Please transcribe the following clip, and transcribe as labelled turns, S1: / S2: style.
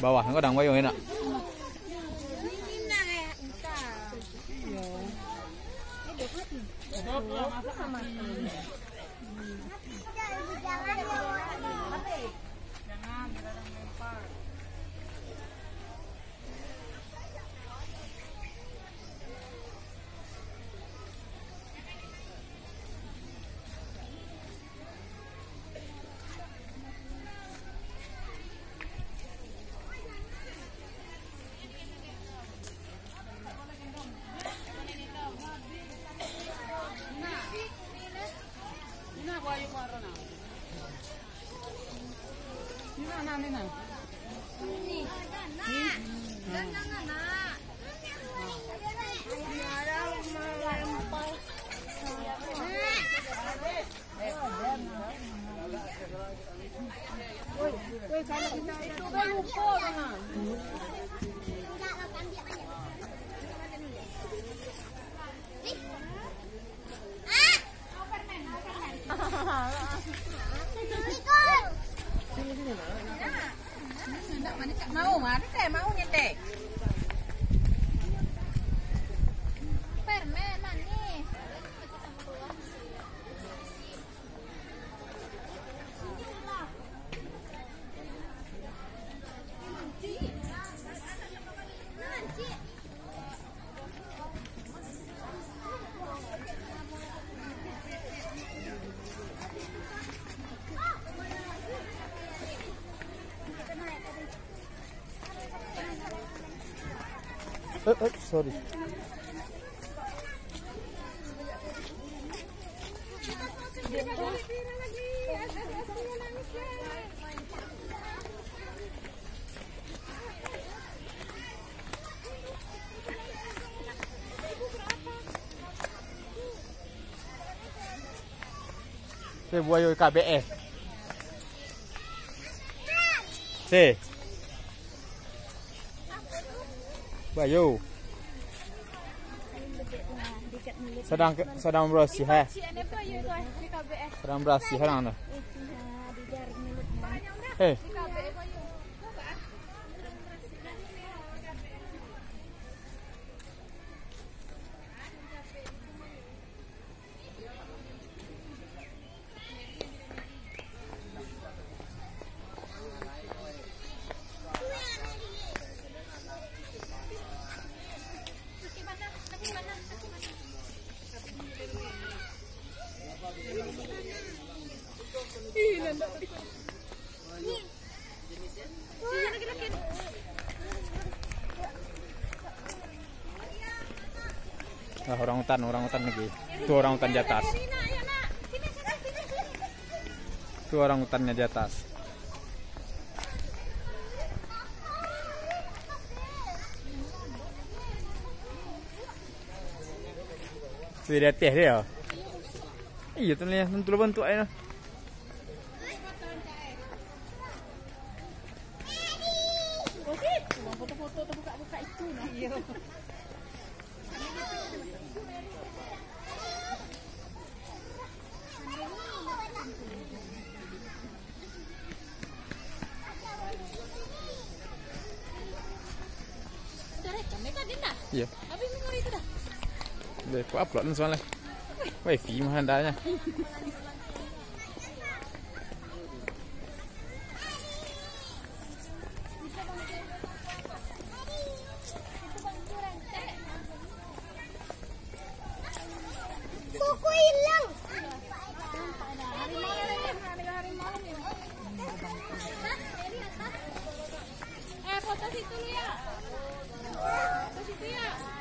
S1: 봐봐 이거 당과요 해놔
S2: Thank you.
S3: ăn đây này
S2: Ui, ui, cái này, cái
S3: này, cái này,
S2: cái
S3: này, nó tè máu nhìn đẹp
S1: Eh, eh, sorry. Saya buat yo KBS. Si. Bayu. Sedang sedang bersih ha.
S3: Ada apa you tu?
S1: Di ah, orang hutan, orang hutan lagi. Tu orang hutan di atas. Tu orang hutannya di atas. Di atas dia. Iya tu ni, tentu bentuk air.
S3: Foto-foto terbuka-buka itu nah. Dah rekam, dah.
S1: Iya. Habis
S3: dengar itu dah.
S1: Boleh aku upload ni soalnya. Wifi mah andanya.
S3: Situ lu ya. Foto situ ya. Ya,